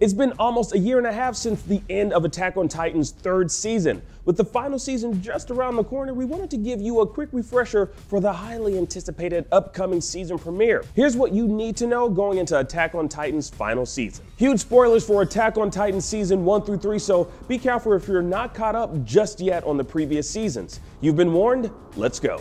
It's been almost a year and a half since the end of Attack on Titan's third season. With the final season just around the corner, we wanted to give you a quick refresher for the highly anticipated upcoming season premiere. Here's what you need to know going into Attack on Titan's final season. Huge spoilers for Attack on Titan season 1 through 3, so be careful if you're not caught up just yet on the previous seasons. You've been warned, let's go.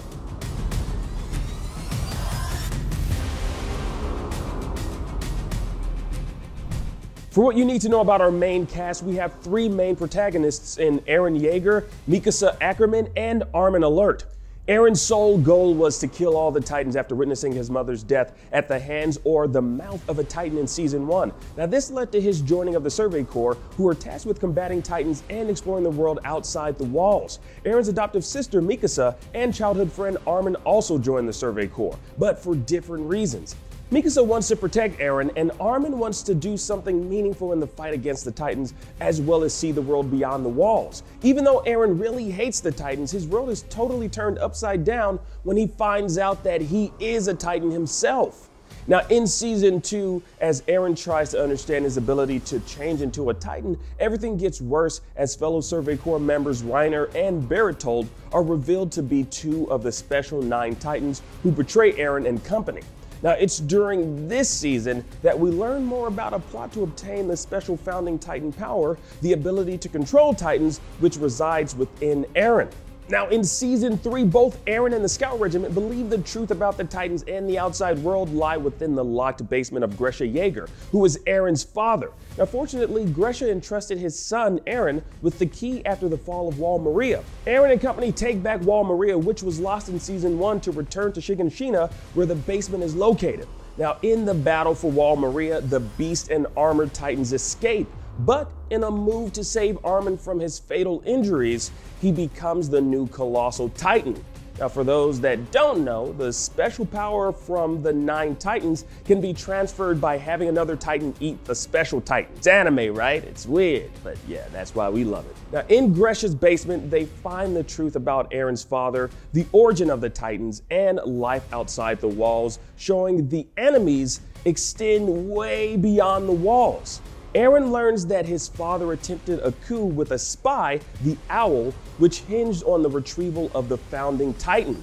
For what you need to know about our main cast, we have three main protagonists in Eren Yeager, Mikasa Ackerman, and Armin Arlert. Eren's sole goal was to kill all the Titans after witnessing his mother's death at the hands or the mouth of a Titan in Season 1. Now, this led to his joining of the Survey Corps, who were tasked with combating Titans and exploring the world outside the walls. Eren's adoptive sister, Mikasa, and childhood friend Armin also joined the Survey Corps, but for different reasons. Mikasa wants to protect Eren, and Armin wants to do something meaningful in the fight against the Titans, as well as see the world beyond the walls. Even though Eren really hates the Titans, his world is totally turned upside down when he finds out that he is a Titan himself. Now, in season two, as Eren tries to understand his ability to change into a Titan, everything gets worse as fellow Survey Corps members Reiner and Bertholdt are revealed to be two of the Special Nine Titans who betray Eren and company. Now, it's during this season that we learn more about a plot to obtain the special founding Titan power, the ability to control Titans, which resides within Eren. Now, in season three, both Eren and the Scout Regiment believe the truth about the Titans and the outside world lie within the locked basement of Grisha Yeager, who is Eren's father. Now, fortunately, Grisha entrusted his son, Eren, with the key after the fall of Wall Maria. Eren and company take back Wall Maria, which was lost in season one, to return to Shiganshina, where the basement is located. Now, in the battle for Wall Maria, the Beast and Armored Titans escape, but in a move to save Armin from his fatal injuries, he becomes the new Colossal Titan. Now, for those that don't know, the special power from the Nine Titans can be transferred by having another Titan eat the special Titan. It's anime, right? It's weird, but yeah, that's why we love it. Now, in Grisha's basement, they find the truth about Eren's father, the origin of the Titans, and life outside the walls, showing the enemies extend way beyond the walls. Eren learns that his father attempted a coup with a spy, the Owl, which hinged on the retrieval of the founding Titan.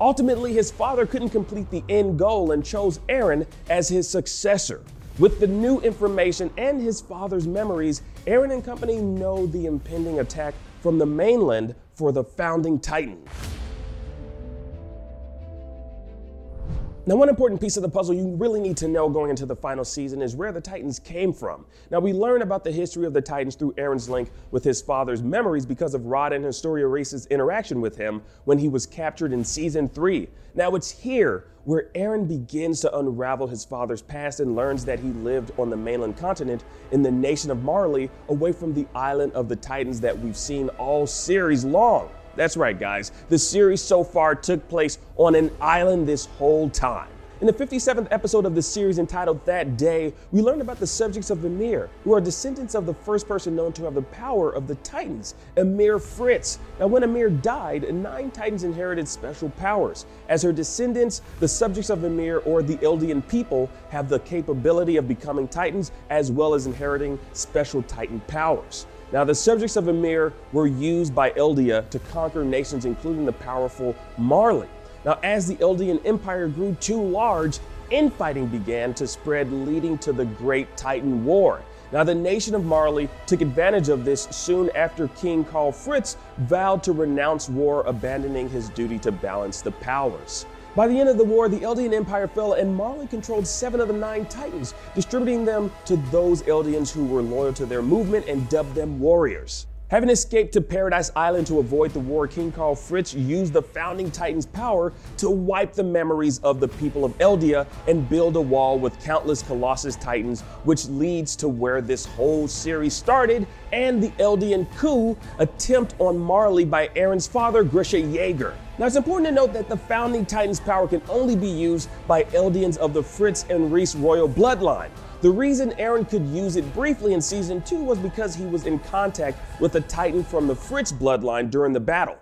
Ultimately, his father couldn't complete the end goal and chose Eren as his successor. With the new information and his father's memories, Eren and company know the impending attack from the mainland for the founding Titan. Now, one important piece of the puzzle you really need to know going into the final season is where the Titans came from. Now, we learn about the history of the Titans through Eren's link with his father's memories because of Rod and Historia Reis's interaction with him when he was captured in season 3. Now, it's here where Eren begins to unravel his father's past and learns that he lived on the mainland continent in the nation of Marley, away from the island of the Titans that we've seen all series long. That's right, guys. The series so far took place on an island this whole time. In the 57th episode of the series entitled That Day, we learned about the subjects of Ymir, who are descendants of the first person known to have the power of the Titans, Ymir Fritz. Now, when Ymir died, nine Titans inherited special powers. As her descendants, the subjects of Ymir, or the Eldian people, have the capability of becoming Titans as well as inheriting special Titan powers. Now, the subjects of Ymir were used by Eldia to conquer nations, including the powerful Marley. Now, as the Eldian Empire grew too large, infighting began to spread, leading to the Great Titan War. Now, the nation of Marley took advantage of this soon after King Karl Fritz vowed to renounce war, abandoning his duty to balance the powers. By the end of the war, the Eldian Empire fell and Marley controlled seven of the nine Titans, distributing them to those Eldians who were loyal to their movement and dubbed them warriors. Having escaped to Paradise Island to avoid the war, King Karl Fritz used the founding Titan's power to wipe the memories of the people of Eldia and build a wall with countless Colossus Titans, which leads to where this whole series started and the Eldian coup attempt on Marley by Eren's father, Grisha Yeager. Now, it's important to note that the founding Titan's power can only be used by Eldians of the Fritz and Reis royal bloodline. The reason Eren could use it briefly in season 2 was because he was in contact with a Titan from the Fritz bloodline during the battle.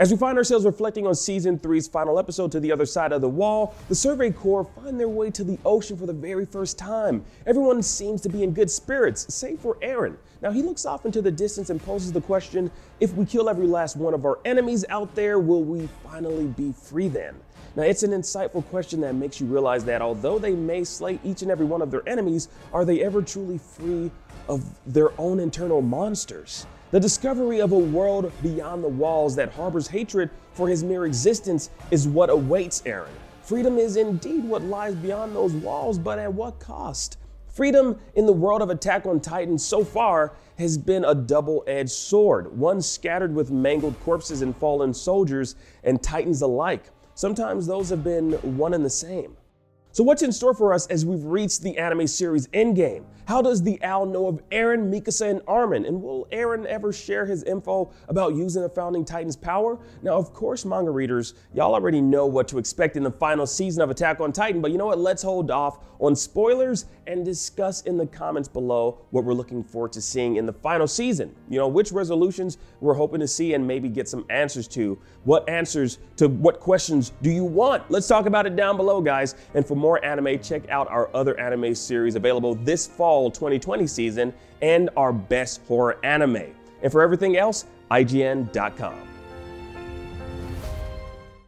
As we find ourselves reflecting on season three's final episode to the other side of the wall, the Survey Corps find their way to the ocean for the very first time. Everyone seems to be in good spirits, save for Eren. Now he looks off into the distance and poses the question if we kill every last one of our enemies out there, will we finally be free then? Now, it's an insightful question that makes you realize that although they may slay each and every one of their enemies, are they ever truly free of their own internal monsters? The discovery of a world beyond the walls that harbors hatred for his mere existence is what awaits Eren. Freedom is indeed what lies beyond those walls, but at what cost? Freedom in the world of Attack on Titan so far has been a double edged sword, one scattered with mangled corpses and fallen soldiers and Titans alike. Sometimes those have been one and the same. So, what's in store for us as we've reached the anime series endgame? How does the owl know of Eren, Mikasa, and Armin? And will Eren ever share his info about using the Founding Titan's power? Now, of course, manga readers, y'all already know what to expect in the final season of Attack on Titan, but you know what? Let's hold off on spoilers and discuss in the comments below what we're looking forward to seeing in the final season. You know, which resolutions we're hoping to see and maybe get some answers to. What answers to what questions do you want? Let's talk about it down below, guys. And for more anime, check out our other anime series available this fall 2020 season and our best horror anime. And for everything else, IGN.com.